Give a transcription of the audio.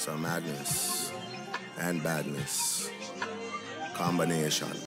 some madness and badness. Combination.